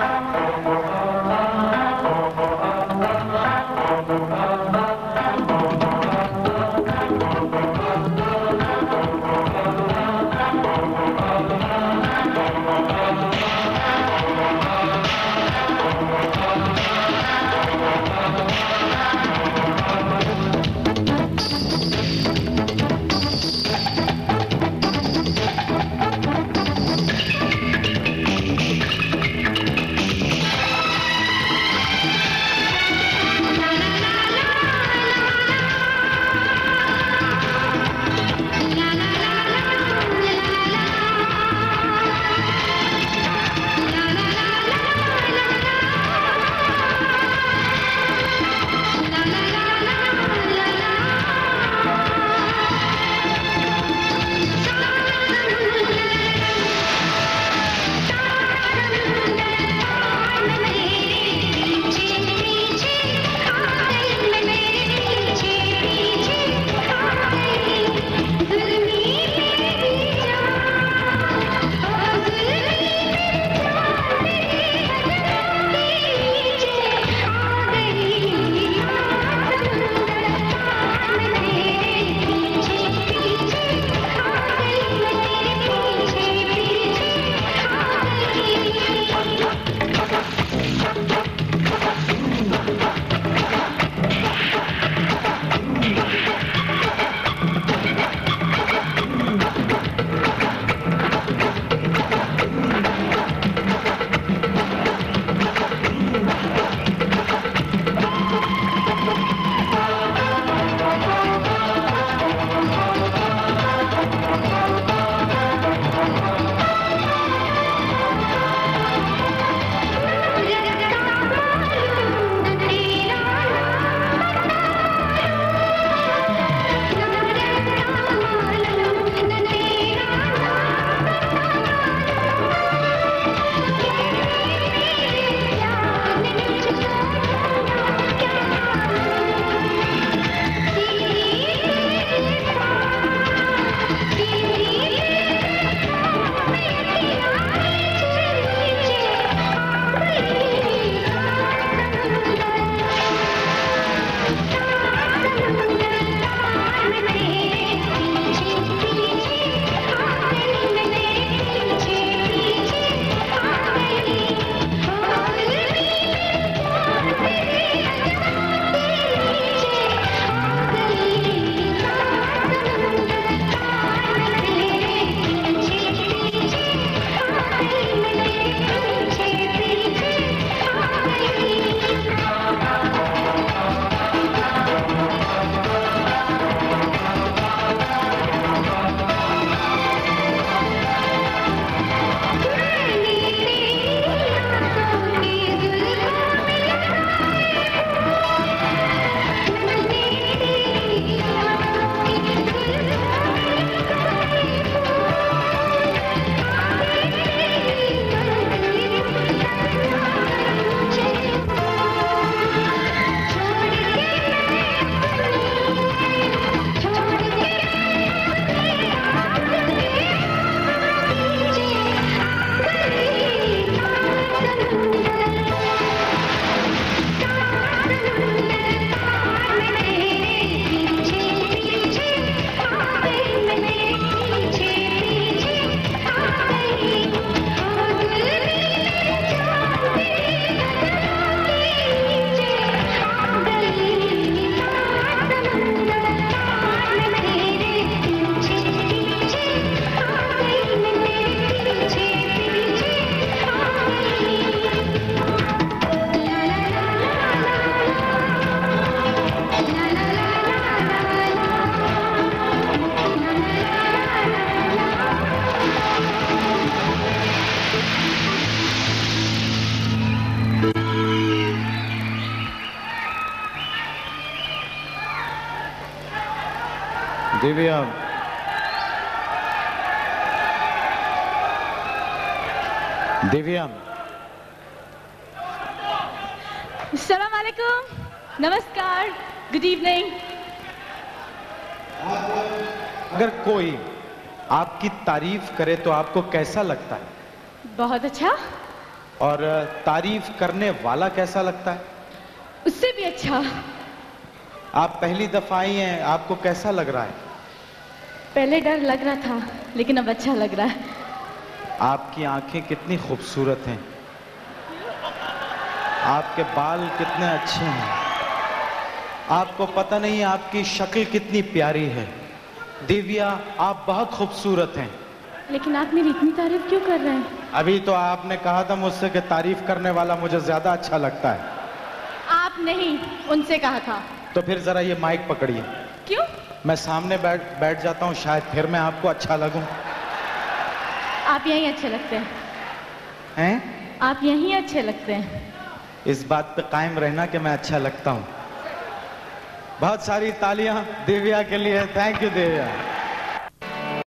Música Divya. Divya. सलाम अलैकुम नमस्कार। गुड इवनिंग अगर कोई आपकी तारीफ़ करे तो आपको कैसा लगता है? बहुत अच्छा। और तारीफ़ करने वाला कैसा लगता है? उससे भी अच्छा। आप पहली दफ़ा आई हैं आपको कैसा लग रहा है? पहले डर लग रहा था लेकिन अब अच्छा लग रहा है। आपकी आँखें कितनी खूबसूरत हैं। आपके बाल कितने अच्छे हैं। आपको पता नहीं आपकी शक्ल कितनी प्यारी है। दिव्या आप बहुत खूबसूरत हैं। लेकिन आप मेरी इतनी तारीफ़ क्यों कर रहे हैं? अभी तो आपने कहा था मुझसे कि तारीफ़ करने वाला मुझे ज़्यादा अच्छा लगता है। आप नहीं उनसे कहा था। तो फिर जरा ये माइक पकड़िए। क्यों? मैं सामने बैठ बैठ जाता हूँ शायद फिर मैं आपको अच्छा लगूं। आप यही अच्छे लगते हैं। हैं? आप यही अच्छे लगते हैं। इस बात पे कायम रहना कि मैं अच्छा लगता हूँ। बहुत सारी तालियाँ दिव्या के लिए। Thank you Divya.